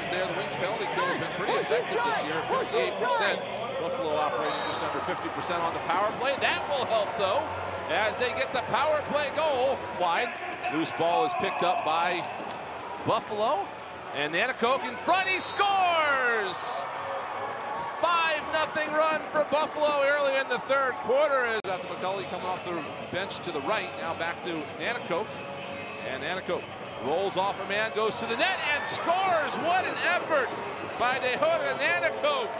numbers there. The Wings penalty kill has been pretty effective this year, 58%. Buffalo operating just under 50% on the power play. That will help, though, as they get the power play goal wide. Loose ball is picked up by Buffalo. And Nanticoke in front, he scores! 5-0 run for Buffalo early in the third quarter. That's McCully coming off the bench to the right. Now back to Nanticoke. And Nanticoke rolls off a man, goes to the net, and scores. What an effort by Tehoka Nanticoke.